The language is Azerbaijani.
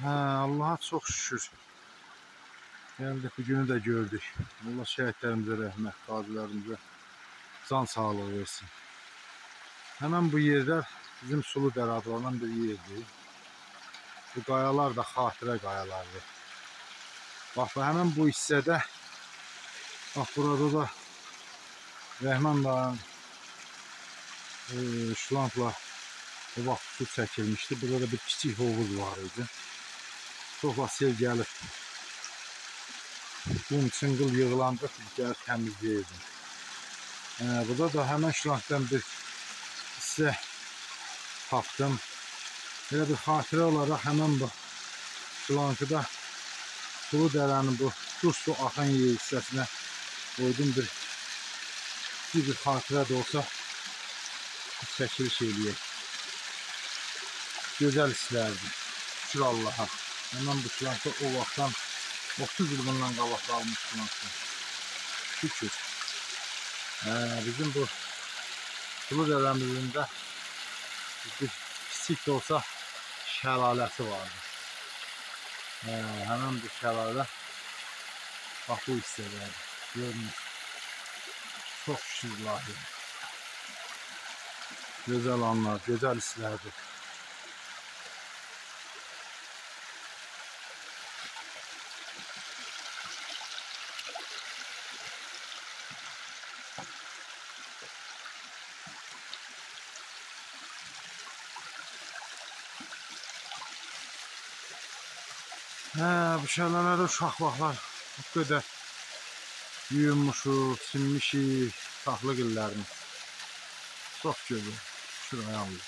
Hə, Allaha çox şükür. Gəldik bu günü də gördük. Allah şəhidlərimizə rəhmət, qazilərimizə can sağlığı versin. Həmən bu yerlər bizim Sulu Dərə adlanan bir yerdir. Bu qayalar da xatirə qayalardır. Bax, həmən bu hissədə bax burada da Rəhman dağın e, şlankla o vaxt su çəkilmişdi. Burada da bir kiçik hovuz var idi. Çox vaxt sel gəlib. Qum, çıngıl yığılanda gəlib təmizləyirdim. Hə, burada da həmən şlankdan bir hissə tapdım. Belə bir xatirə olaraq həmən bu şlankıda Sulu dərənin bu duz su axan yer hissəsinə qoydum bir bir, bir xatirə də olsa çəkiliş eləyək. Gözəl hisslərdir. Şükür Allaha. Hemen bu şlankı o vaxtdan 30 il bundan qabaq qalmış şlankı. Şükür. Hə, bizim bu Sulu dərəmizin də bir kiçik də olsa şəlaləsi vardı. Hə, həmən bu şəlalə bax bu hissədədir. Görünür. Çox şükür ilahi. Gözəl anlar, gözəl hisslərdir. Hə, bu şəlalədə uşaq vaxtlar bu qədər yuyunmuşuq, sinmişik, uşaqlıq illərimiz. Çox gözəl. Şuraya aldım.